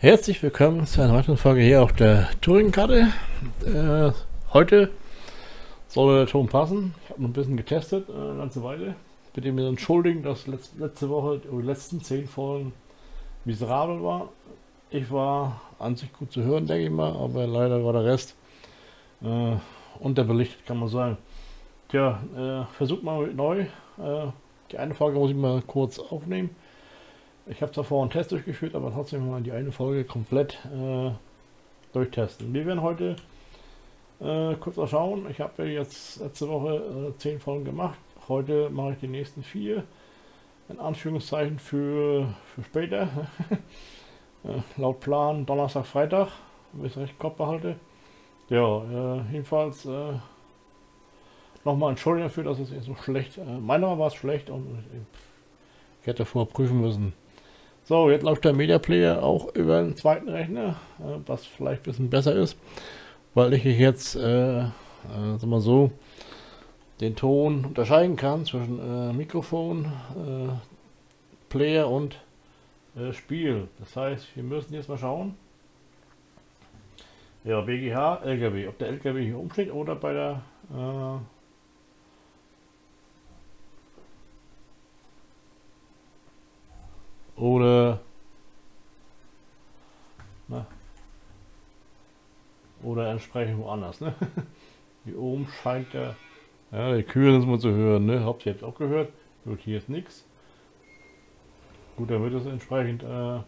Herzlich willkommen zu einer weiteren Folge hier auf der Touring-Karte. Äh, heute soll der Ton passen. Ich habe noch ein bisschen getestet, äh, eine ganze Weile. Bitte mir entschuldigen, dass letzte, Woche, die letzten zehn Folgen miserabel war. Ich war an sich gut zu hören, denke ich mal, aber leider war der Rest äh, unterbelichtet, kann man sagen. Tja, äh, versucht mal neu. Äh, die eine Folge muss ich mal kurz aufnehmen. Ich habe zwar vorher einen Test durchgeführt, aber trotzdem mal die eine Folge komplett äh, durchtesten. Wir werden heute äh, kurz mal schauen. Ich habe jetzt letzte Woche äh, 10 Folgen gemacht. Heute mache ich die nächsten vier. In Anführungszeichen für, für später. äh, laut Plan Donnerstag, Freitag, wenn ich es recht Kopf behalte. Ja, äh, jedenfalls äh, nochmal entschuldigen dafür, dass es so schlecht, äh, meiner war es schlecht und ich hätte vorher prüfen müssen, so, jetzt läuft der Media Player auch über den zweiten Rechner, äh, was vielleicht ein bisschen besser ist, weil ich jetzt, äh, äh, sag mal so, den Ton unterscheiden kann zwischen äh, Mikrofon, äh, Player und äh, Spiel. Das heißt, wir müssen jetzt mal schauen. Ja, BGH, LKW. Ob der LKW hier umsteht oder bei der Oder na, oder entsprechend woanders. Ne? Hier oben scheint der ja, die Kühe sind mal zu hören. Ne? Habt ihr jetzt auch gehört? Gut, hier ist nichts. Gut, dann wird es entsprechend äh,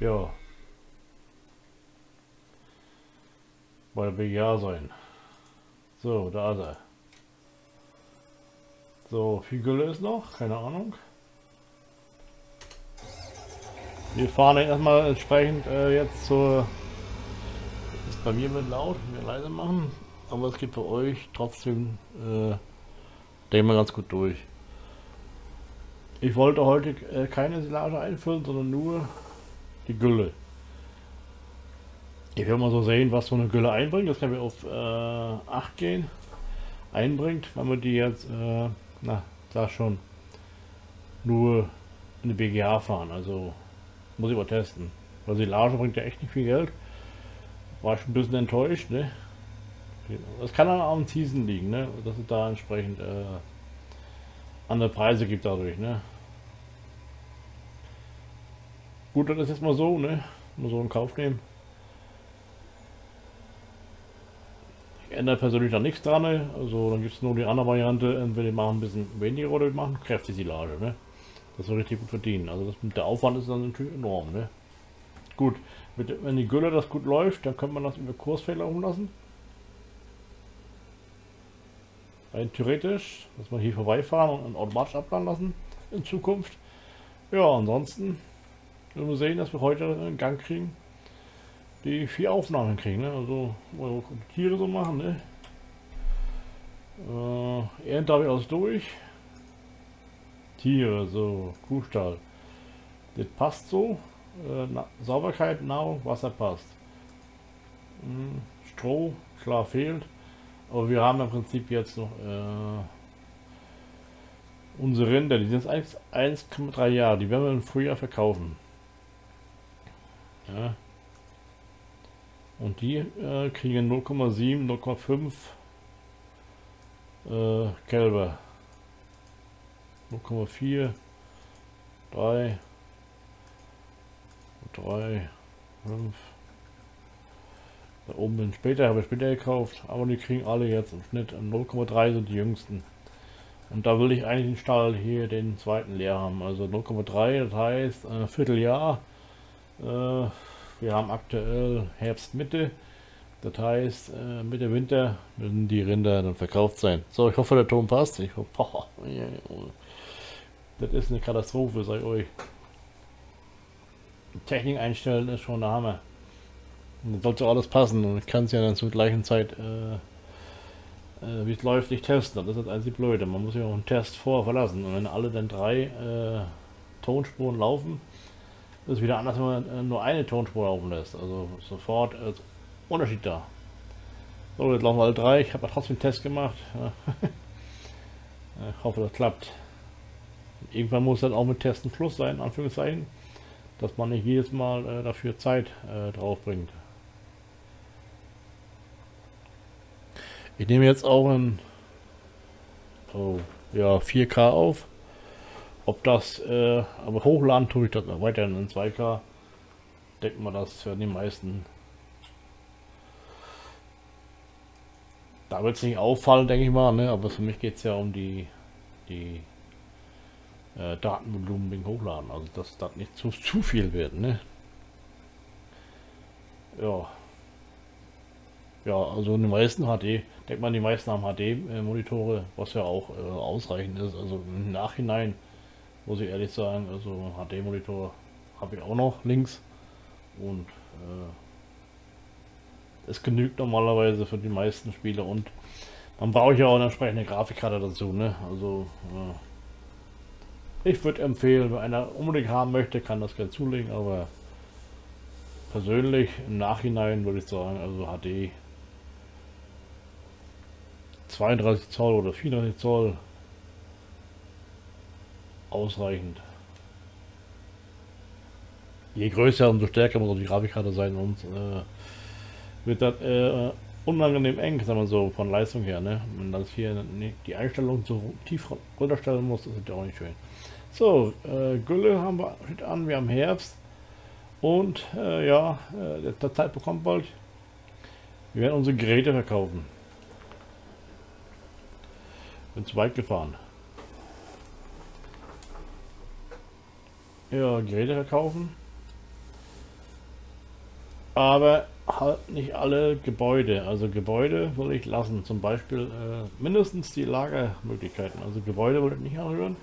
ja bei der BGA sein. So, da ist er. So, viel Gülle ist noch, keine Ahnung. Wir fahren erstmal entsprechend äh, jetzt zur. Ist bei mir mit laut, wir leise machen, aber es geht bei euch trotzdem, äh, denke mal, ganz gut durch. Ich wollte heute äh, keine Silage einfüllen, sondern nur die Gülle. Ich will mal so sehen, was so eine Gülle einbringt. Das kann wir auf äh, 8 gehen. Einbringt, wenn wir die jetzt, äh, na, da schon nur in die BGA fahren. Also muss ich mal testen. Weil Silage bringt ja echt nicht viel Geld. War ich ein bisschen enttäuscht, ne? Das kann dann auch am Season liegen, ne? Dass es da entsprechend äh, andere Preise gibt dadurch, ne? Gut, das ist jetzt mal so, ne? Mal so in Kauf nehmen. Ich ändere persönlich da nichts dran, ne? Also dann gibt es nur die andere Variante, entweder machen ein bisschen weniger oder machen kräftige Silage, ne? Das soll richtig gut verdienen. Also das, der Aufwand ist dann natürlich enorm. Ne? Gut, mit, wenn die Gülle das gut läuft, dann könnte man das über Kursfehler umlassen. Rein theoretisch, dass man hier vorbeifahren und automatisch abladen lassen in Zukunft. Ja, ansonsten werden wir sehen, dass wir heute in Gang kriegen, die vier Aufnahmen kriegen. Ne? Also, die Tiere so machen. Ne? Äh, Ernte habe ich alles durch. Tiere, so, Kuhstall. Das passt so. Äh, Sauberkeit, Nahrung, Wasser passt. Hm, Stroh, klar fehlt. Aber wir haben im Prinzip jetzt noch äh, unsere Rinder, die sind 1,3 Jahre, die werden wir im Frühjahr verkaufen. Ja. Und die äh, kriegen 0,7, 0,5 äh, Kälber. 0,4, 3, 3, 5. Da oben bin später, habe ich später gekauft, aber die kriegen alle jetzt im Schnitt 0,3 sind die jüngsten. Und da will ich eigentlich den Stall hier den zweiten leer haben. Also 0,3, das heißt ein Vierteljahr. Äh, wir haben aktuell Herbst, Mitte. Das heißt, äh, Mitte Winter müssen die Rinder dann verkauft sein. So, ich hoffe, der Ton passt. Ich hoffe, Das ist eine Katastrophe, sag ich euch. Technik einstellen ist schon der Hammer. Und sollte alles passen und ich kann es ja dann zur gleichen Zeit, äh, äh, wie es läuft, nicht testen. Das ist das einzige Blöde. Man muss ja auch einen Test vorher verlassen. Und wenn alle dann drei äh, Tonspuren laufen, ist es wieder anders, wenn man äh, nur eine Tonspur laufen lässt. Also sofort äh, Unterschied da. So, jetzt laufen alle drei. Ich habe trotzdem einen Test gemacht. ich hoffe, das klappt. Irgendwann muss dann auch mit Testen Schluss sein, Anführungszeichen. dass man nicht jedes Mal äh, dafür Zeit äh, drauf bringt. Ich nehme jetzt auch ein oh, ja, 4K auf. Ob das, äh, aber hochladen tue ich das noch weiterhin in 2K. Denkt man, das für die meisten. Da wird es nicht auffallen, denke ich mal, ne? aber für mich geht es ja um die, die äh, Datenvolumen wegen Hochladen. Also dass das nicht zu, zu viel wird. Ne? Ja. Ja, also die meisten HD, denkt man, die meisten haben HD-Monitore, was ja auch äh, ausreichend ist. Also im Nachhinein muss ich ehrlich sagen, also HD-Monitor habe ich auch noch links und äh, es genügt normalerweise für die meisten Spiele und man braucht ja auch eine entsprechende Grafikkarte dazu, ne? Also äh, ich würde empfehlen, wenn einer unbedingt haben möchte, kann das gerne zulegen, aber persönlich im Nachhinein würde ich sagen, also HD 32 Zoll oder 34 Zoll ausreichend. Je größer, umso stärker muss auch die Grafikkarte sein und äh, wird das äh, unangenehm eng, sagen wir so, von Leistung her. Ne? Wenn das hier die Einstellung so tief runterstellen muss, ist das auch nicht schön. So, äh, Gülle haben wir an, wir haben Herbst und äh, ja, äh, der Zeitpunkt kommt bald. Wir werden unsere Geräte verkaufen. Bin zu weit gefahren. Ja, Geräte verkaufen. Aber halt nicht alle Gebäude. Also Gebäude will ich lassen. Zum Beispiel äh, mindestens die Lagermöglichkeiten. Also Gebäude will ich nicht anrühren.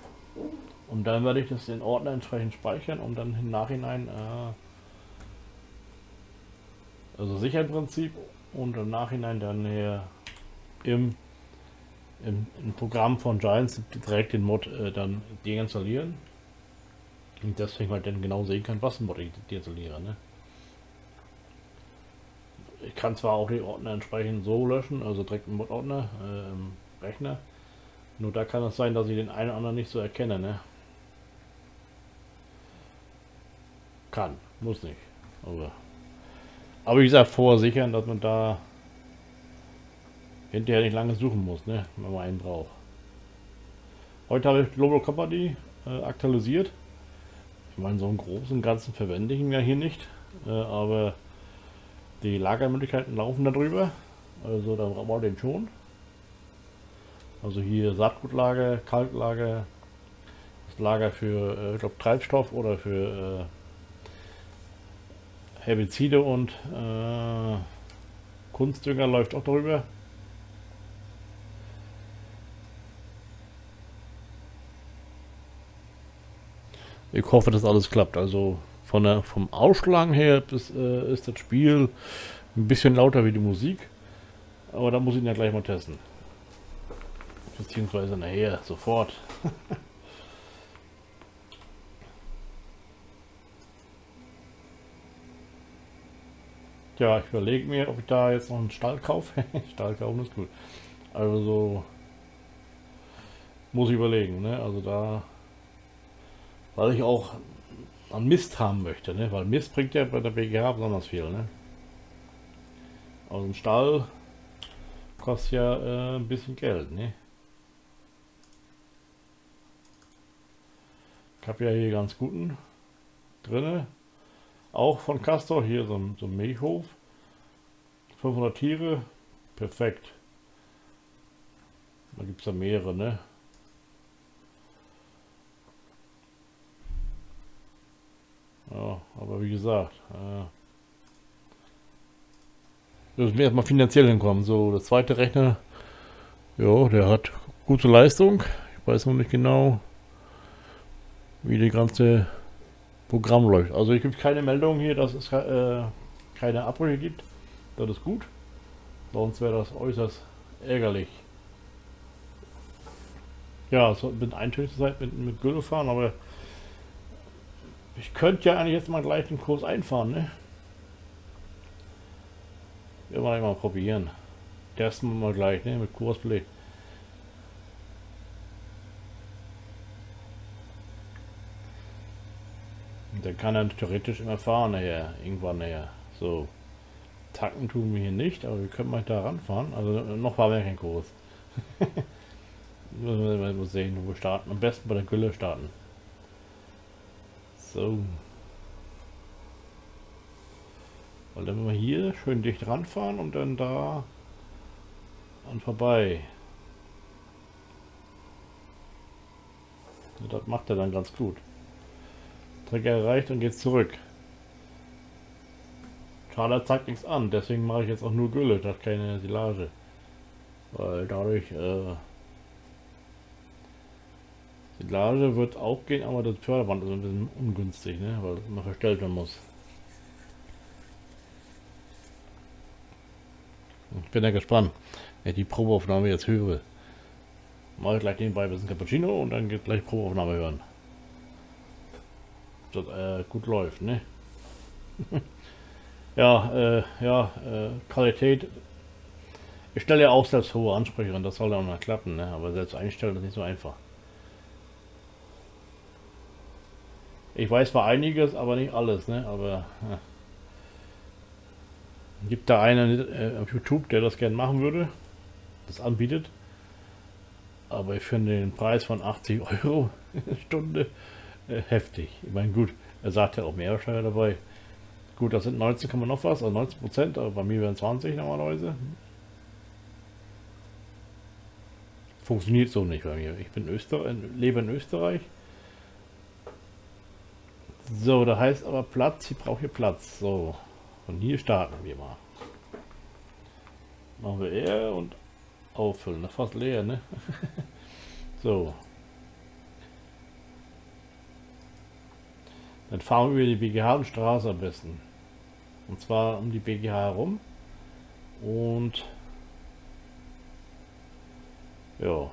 Und dann werde ich das in Ordner entsprechend speichern, um dann im Nachhinein, äh, also sicher im Prinzip, und im Nachhinein dann hier im, im, im Programm von Giants direkt den Mod äh, dann deinstallieren. Und deswegen halt dann genau sehen kann, was Mod ich deinstalliere. Ne? Ich kann zwar auch die Ordner entsprechend so löschen, also direkt im Mod-Ordner äh, im Rechner. Nur da kann es sein, dass ich den einen oder anderen nicht so erkenne. Ne? Kann, muss nicht. Aber, aber wie gesagt, vorsichern, dass man da hinterher nicht lange suchen muss, ne, wenn man einen braucht. Heute habe ich Global Company äh, aktualisiert. Ich meine, so einen großen Ganzen verwende ich ihn ja hier nicht, äh, aber die Lagermöglichkeiten laufen darüber. Also dann brauchen wir den schon. Also hier Saatgutlager, Kalklager, das Lager für äh, ich glaube Treibstoff oder für äh, Herbizide und äh, Kunstdünger läuft auch darüber. Ich hoffe, dass alles klappt. Also von der, vom Ausschlagen her ist, äh, ist das Spiel ein bisschen lauter wie die Musik. Aber da muss ich ihn ja gleich mal testen. Beziehungsweise nachher, sofort. Ja, ich überlege mir, ob ich da jetzt noch einen Stall kaufe. Stall kaufen ist gut. Also so muss ich überlegen, ne? Also da, weil ich auch an Mist haben möchte, ne? Weil Mist bringt ja bei der BGH besonders viel, ne? Also ein Stall kostet ja äh, ein bisschen Geld, ne? Ich habe ja hier ganz guten drinne. Auch von Castor, hier so, so ein Milchhof. 500 Tiere, perfekt. Da gibt es ja mehrere, ne? Ja, aber wie gesagt, äh, müssen wir erstmal finanziell hinkommen. So, der zweite Rechner, ja, der hat gute Leistung. Ich weiß noch nicht genau, wie die ganze Programm läuft. Also es gibt keine Meldung hier, dass es äh, keine Abbrüche gibt. Das ist gut. Sonst wäre das äußerst ärgerlich. Ja, so bin eintönig Zeit mit, mit Gülle fahren, aber ich könnte ja eigentlich jetzt mal gleich den Kurs einfahren, ne? Wir wollen mal probieren. Testen wir mal gleich, ne? Mit Kursbeleg. Der kann dann theoretisch immer fahren nachher, irgendwann nachher. So. Tacken tun wir hier nicht, aber wir können mal da ranfahren. Also noch war wir kein Kurs. Müssen wir mal sehen, wo wir starten. Am besten bei der Gülle starten. So. Weil dann wir hier schön dicht ranfahren und dann da an vorbei. Das macht er dann ganz gut. Trecker erreicht und geht zurück. Schade zeigt nichts an, deswegen mache ich jetzt auch nur Gülle, das keine Silage. Weil dadurch äh, Silage wird auch gehen, aber das Förderband ist ein bisschen ungünstig, ne? weil man verstellt werden muss. Ich bin ja gespannt, wenn ich die Probeaufnahme jetzt höre. Mache ich gleich nebenbei ein bisschen Cappuccino und dann geht gleich Probeaufnahme hören. Das äh, gut läuft, ne? ja, äh, ja, äh, Qualität. Ich stelle ja auch selbst hohe Ansprüche und das soll dann mal klappen, ne? aber selbst einstellen ist nicht so einfach. Ich weiß zwar einiges, aber nicht alles, ne? aber ja. gibt da einen äh, auf YouTube, der das gerne machen würde, das anbietet. Aber ich finde den Preis von 80 Euro Stunde äh, heftig. Ich meine, gut, er sagt ja auch Mehrwertsteuer dabei. Gut, das sind 19, noch was, also 19 Prozent, aber bei mir wären 20 normalerweise. Funktioniert so nicht bei mir. Ich bin Österreich, lebe in Österreich. So, da heißt aber Platz, ich brauche hier Platz. So, von hier starten wir mal. Machen wir R und auffüllen. Das ist fast leer, ne? so. Dann fahren wir die BGH-Straße am besten. Und zwar um die BGH herum. Und ja.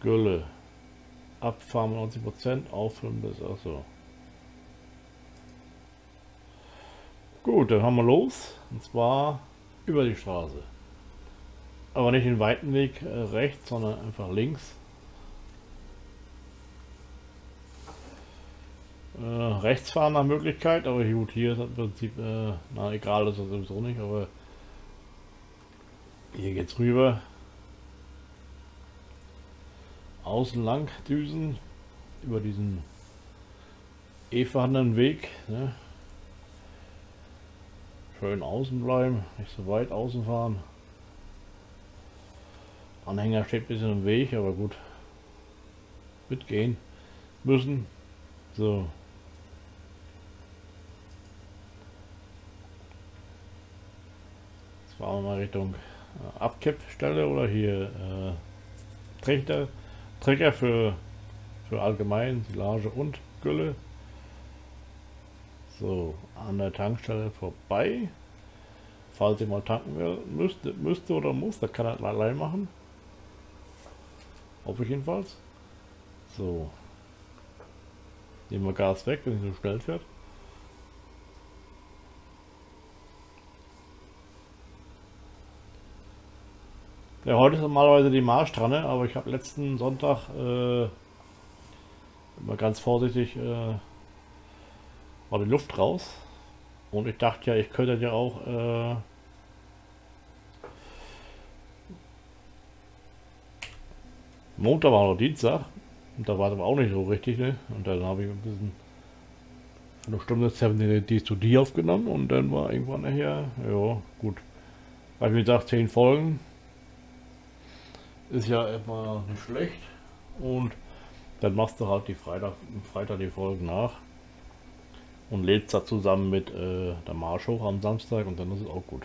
Gülle. Abfahren 90%, auffüllen bis, achso. Gut, dann haben wir los. Und zwar über die Straße. Aber nicht den weiten Weg äh, rechts, sondern einfach links. Äh, rechts fahren nach Möglichkeit, aber gut, hier ist im Prinzip, äh, na egal, ist sowieso nicht, aber hier geht's rüber. Außen lang düsen, über diesen eh vorhandenen Weg. Ne? Schön außen bleiben, nicht so weit außen fahren. Anhänger steht ein bisschen im Weg, aber gut. Mitgehen müssen. So. Jetzt fahren wir mal Richtung äh, Abkippstelle oder hier äh, Trichter, Träger für, für allgemein Silage und Gülle. So, an der Tankstelle vorbei. Falls ihr mal tanken will, müsste, müsste oder muss, da kann er allein machen. Hoffe ich jedenfalls. So. Nehmen wir Gas weg, wenn es so schnell fährt. Ja, heute ist normalerweise die Marsch dran, ne? aber ich habe letzten Sonntag äh, immer ganz vorsichtig äh, war die Luft raus. Und ich dachte ja, ich könnte ja auch äh, Montag war noch Dienstag. Und da war es aber auch nicht so richtig, ne? Und dann habe ich ein bisschen eine Stunde 7 die zu dir aufgenommen und dann war irgendwann nachher, ja, gut. Weil wie gesagt, 10 Folgen ist ja immer nicht schlecht. Und dann machst du halt die Freitag, Freitag die Folgen nach und lädst da zusammen mit äh, der Marsch hoch am Samstag und dann ist es auch gut.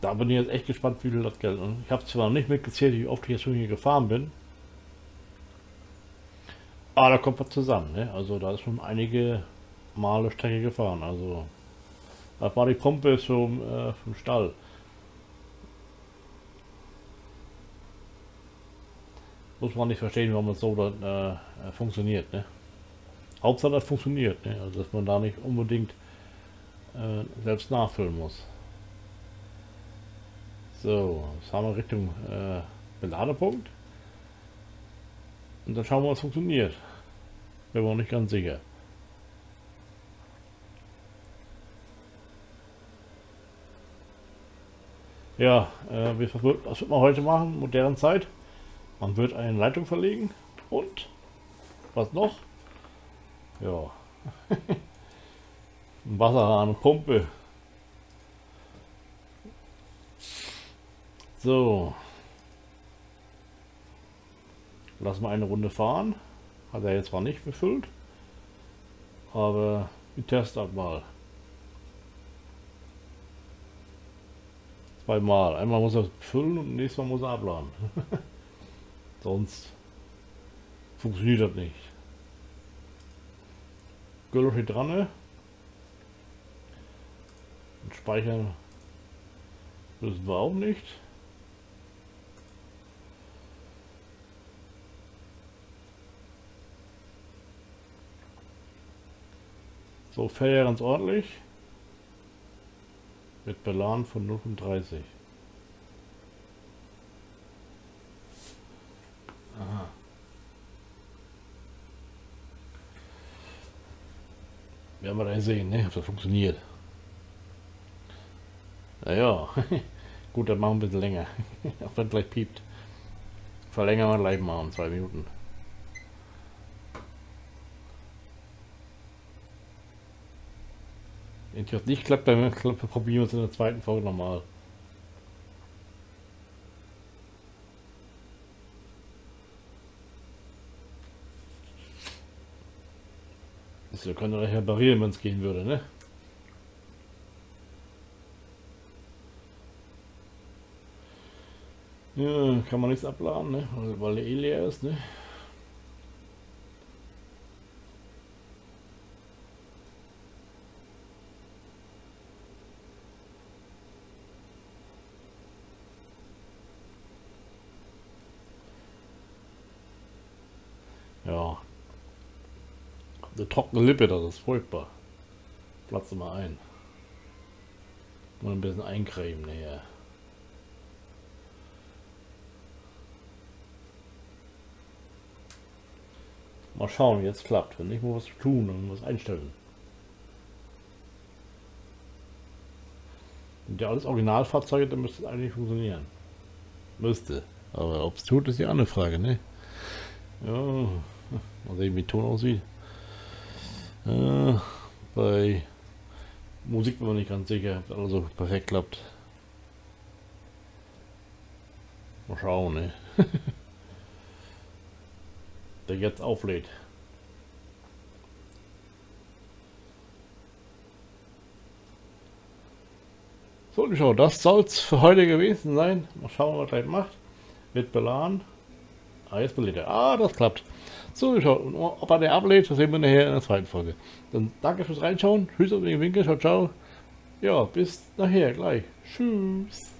Da bin ich jetzt echt gespannt, wie viel das Geld ist. Ich habe zwar noch nicht mitgezählt, wie oft ich jetzt schon hier gefahren bin. Aber da kommt was zusammen. Ne? Also da ist schon einige Male Strecke gefahren. Also das war die Pumpe zum, äh, vom Stall. Muss man nicht verstehen, warum es so dann, äh, funktioniert. Ne? Hauptsache das funktioniert. Ne? Also dass man da nicht unbedingt äh, selbst nachfüllen muss. So, jetzt haben wir Richtung äh, Beladepunkt. Und dann schauen wir, was funktioniert. Bin mir auch nicht ganz sicher. Ja, äh, was wird man heute machen? Modernen Zeit. Man wird eine Leitung verlegen und was noch? Ja. Wasserhahn, Pumpe. So. Lassen wir eine Runde fahren. Hat er jetzt zwar nicht befüllt. Aber wir testen mal. Zweimal. Einmal muss er füllen und nächstes Mal muss er abladen. Sonst funktioniert das nicht. Gülle steht dran. Ne? Und speichern müssen wir auch nicht. So, fährt er ganz ordentlich. Mit Belan von 0,30. Aha. Werden wir da sehen, ne? ob das funktioniert. Naja, gut, dann machen wir ein bisschen länger. Auch wenn gleich piept. Verlängern wir gleich mal um zwei Minuten. Wenn das nicht klappt, dann probieren wir es in der zweiten Folge nochmal. Das könnte er reparieren, wenn es gehen würde, ne? Ja, kann man nichts abladen, ne? Weil der eh leer ist, ne? Ja. Eine trockene Lippe, das ist furchtbar. Platze mal ein. Mal ein bisschen eincremen näher. Mal schauen, wie jetzt klappt. Wenn nicht, muss was tun und was einstellen. Sind ja alles Originalfahrzeuge, dann müsste es eigentlich funktionieren. Müsste. Aber ob es tut, ist die andere Frage, ne? Ja, mal sehen, wie Ton aussieht. Äh, bei Musik bin ich nicht ganz sicher, ob alles perfekt klappt. Mal schauen, ne? Der jetzt auflädt. So, schau, das soll es für heute gewesen sein. Mal schauen, was er gleich macht. Wird beladen. Ah, jetzt belädt er. Ah, das klappt. So, schau, ob er der ablädt, das sehen wir nachher in der zweiten Folge. Dann danke fürs Reinschauen. Tschüss auf den Winkel. Ciao, ciao. Ja, bis nachher gleich. Tschüss.